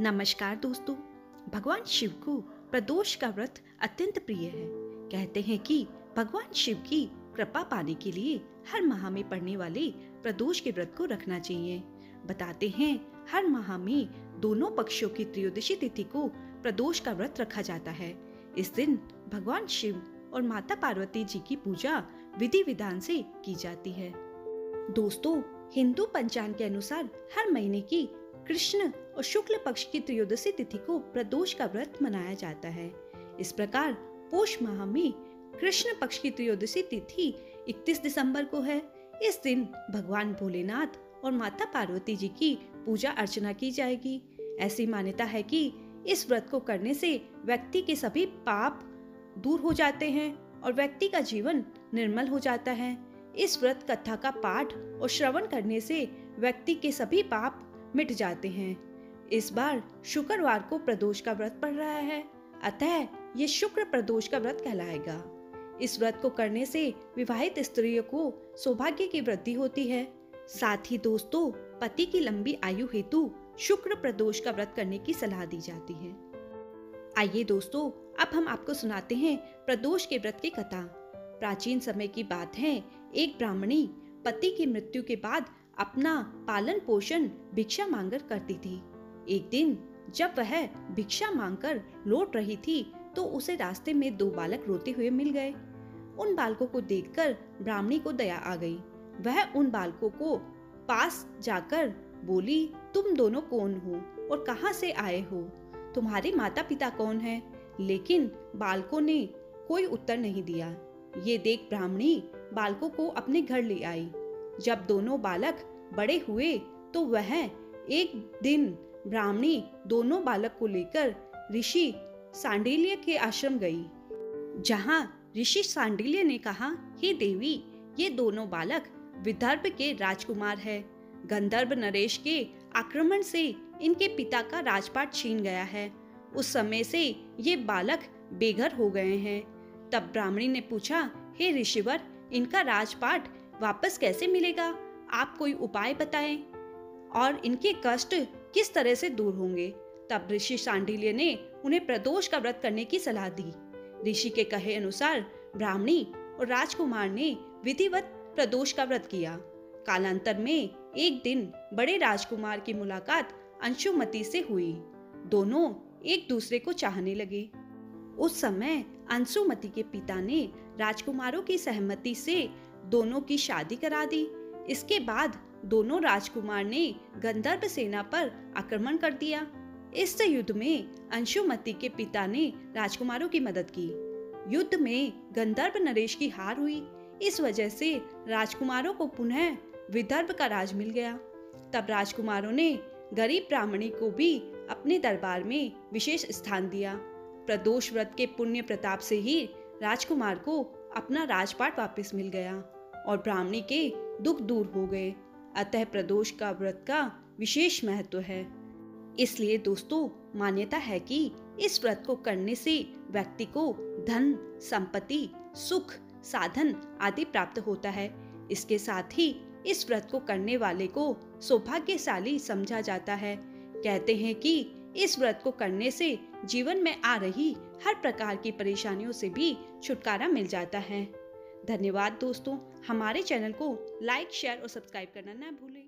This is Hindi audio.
नमस्कार दोस्तों, भगवान शिव को प्रदोष का व्रत अत्यंत प्रिय है। कहते हैं कि भगवान शिव की कृपा पाने के लिए हर माह में पड़ने वाले प्रदोष के व्रत को रखना चाहिए। बताते हैं, हर माह में दोनों पक्षों की त्रयोदशी तिथि को प्रदोष का व्रत रखा जाता है। इस दिन भगवान शिव और माता पार्वती जी की पूजा विधि विधान से की जाती है। दोस्तों, हिंदू पंचांग के अनुसार हर महीने की कृष्ण और शुक्ल पक्ष की त्रयोदशी तिथि को प्रदोष का व्रत मनाया जाता है। इस प्रकार पोष माह में कृष्ण पक्ष की त्रयोदशी तिथि 31 दिसंबर को है। इस दिन भगवान भोलेनाथ और माता पार्वती जी की पूजा अर्चना की जाएगी। ऐसी मान्यता है कि इस व्रत को करने से व्यक्ति के सभी पाप दूर हो जाते हैं और व्यक्ति का जीवन निर्मल हो जाता है। इस व्रत कथा का पाठ और श्रवण करने से व्यक्ति के सभी पाप मिट जाते हैं। इस बार शुक्रवार को प्रदोष का व्रत पड़ रहा है। अतः ये शुक्र प्रदोष का व्रत कहलाएगा। इस व्रत को करने से विवाहित स्त्रियों को सौभाग्य की वृद्धि होती है। साथ ही दोस्तों, पति की लंबी आयु हेतु शुक्र प्रदोष का व्रत करने की सलाह दी जाती है। आइए दोस्तों, अब हम आपको सुनाते हैं प्रदोष के व्रत की कथा। प्राचीन समय की बात है, एक ब्राह्मणी पति की मृत्यु के बाद अपना पालन पोषण भिक्षा मांगकर करती थी। एक दिन जब वह भिक्षा मांगकर लौट रही थी तो उसे रास्ते में दो बालक रोते हुए मिल गए। उन बालकों को देखकर ब्राह्मणी को दया आ गई। वह उन बालकों को पास जाकर बोली, तुम दोनों कौन हो और कहाँ से आए हो? तुम्हारे माता पिता कौन हैं? लेकिन बालकों ने कोई उत्तर नहीं दिया। ये देख ब्राह्मणी बालकों को अपने घर ले आई। जब दोनों बालक बड़े हुए तो वह एक दिन ब्राह्मणी दोनों बालक को लेकर ऋषि सांडिल्य के आश्रम गई। जहाँ ऋषि सांडिल्य ने कहा, हे देवी, ये दोनों बालक विदर्भ के राजकुमार है। गंधर्व नरेश के आक्रमण से इनके पिता का राजपाट छीन गया है। उस समय से ये बालक बेघर हो गए हैं। तब ब्राह्मणी ने पूछा, हे ऋषिवर, इनका राजपाट वापस कैसे मिलेगा? आप कोई उपाय बताएँ? और इनके कष्ट किस तरह से दूर होंगे? तब ऋषि सांडिल्य ने उन्हें प्रदोष का व्रत करने की सलाह दी। ऋषि के कहे अनुसार ब्राह्मणी और राजकुमार ने विधिवत प्रदोष का व्रत किया। कालांतर में एक दिन बड़े राजकुमार की मुलाकात अंशुमति से हुई। दोनों एक दूसरे को चाहने लगे। उस समय अंशुमति के पिता ने राजकुमारों की सहमति से दोनों की शादी करा दी। इसके बाद दोनों राजकुमार ने गंधर्व सेना पर आक्रमण कर दिया। इस युद्ध में अंशुमति के पिता ने राजकुमारों की मदद की। युद्ध में गंधर्व नरेश की हार हुई। इस वजह से राजकुमारों को पुनः विदर्भ का राज मिल गया। तब राजकुमारों ने गरीब ब्राह्मणी को भी अपने दरबार में विशेष स्थान दिया। प्रदोष व्रत के पुण्य प्रताप से ही राजकुमार को अपना राजपाट वापस मिल गया। और ब्राह्मणी के दुख दूर हो गए। अतः प्रदोष का व्रत का विशेष महत्व है। इसलिए दोस्तों, मान्यता है कि इस व्रत को करने से व्यक्ति को धन, संपत्ति, सुख, साधन आदि प्राप्त होता है। इसके साथ ही इस व्रत को करने वाले को सौभाग्यशाली समझा जाता है। कहते हैं कि इस व्रत को करने से जीवन में आ रही हर प्रकार की परेशानियों से भी छुटकारा मिल जाता है। धन्यवाद दोस्तों। हमारे चैनल को लाइक शेयर और सब्सक्राइब करना ना भूलें।